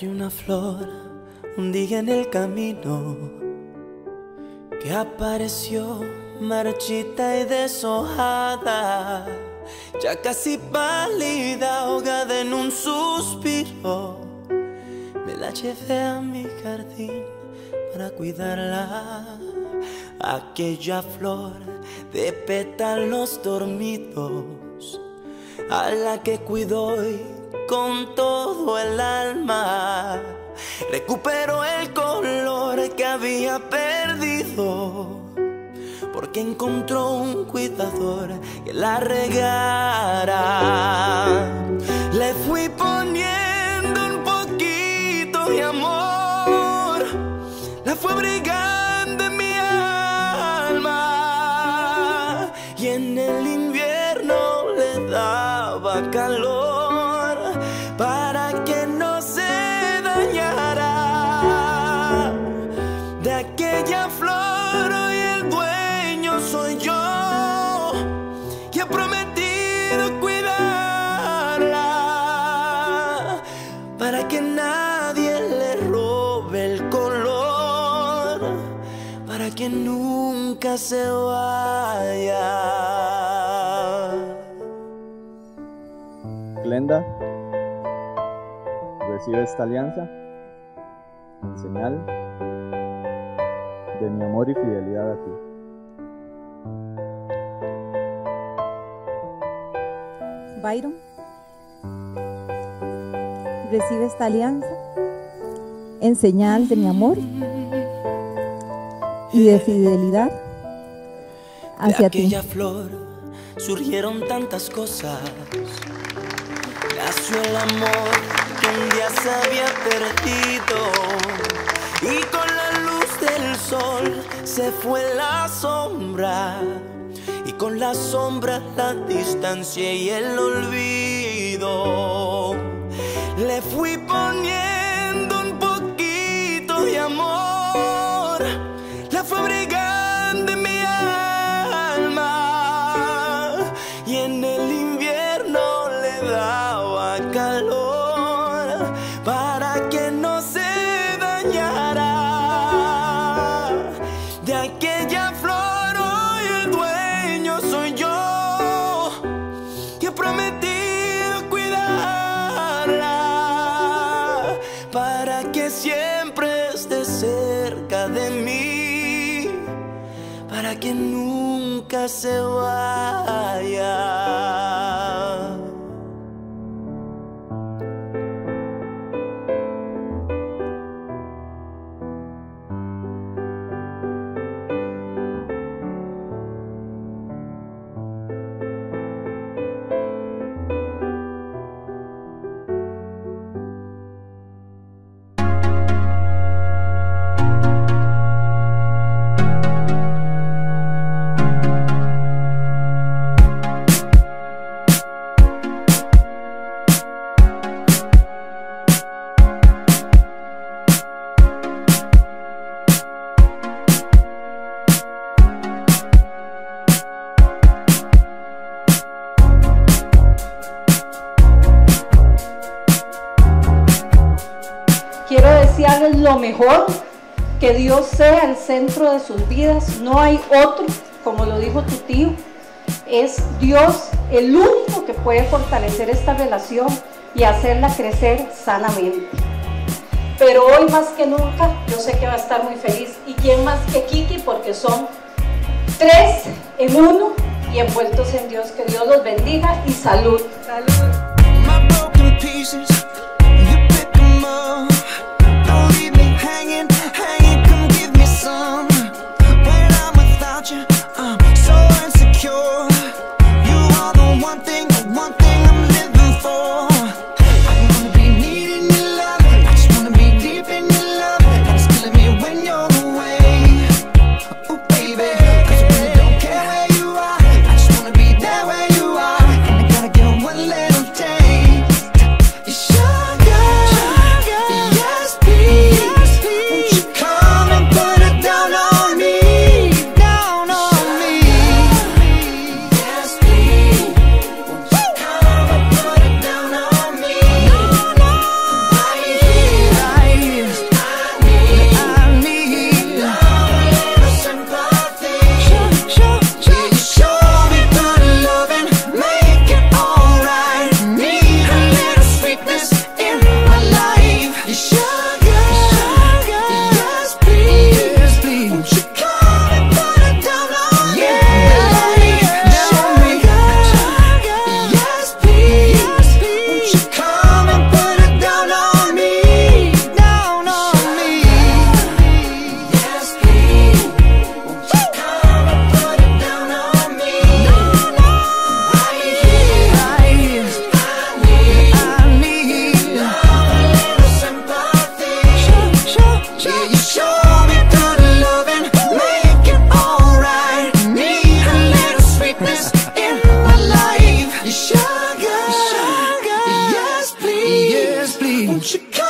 Hay una flor un día en el camino que apareció marchita y deshojada, ya casi pálida, ahogada en un suspiro. Me la llevé a mi jardín para cuidarla, aquella flor de pétalos dormidos, a la que cuidó y con todo el alma. Recuperó el color que había perdido. Porque encontró un cuidador que la regara. Le fui poniendo un poquito de amor. La fue abrigando en mi alma. Y en el invierno le daba calor para que nunca se vaya. Glenda, recibe esta alianza en señal de mi amor y fidelidad a ti. Byron, recibe esta alianza en señal de mi amor y de fidelidad De hacia ti. aquella flor surgieron tantas cosas. Nació el amor que un día se había perdido. Y con la luz del sol se fue la sombra. Y con la sombra la distancia y el olvido. Le fui poniendo siempre esté cerca de mí, para que nunca se vaya. Desearles lo mejor, que Dios sea el centro de sus vidas, no hay otro, como lo dijo tu tío, es Dios el único que puede fortalecer esta relación y hacerla crecer sanamente. Pero hoy más que nunca, yo sé que va a estar muy feliz. ¿Y quién más que Kiki? Porque son tres en uno y envueltos en Dios. Que Dios los bendiga y salud. My Won't you come?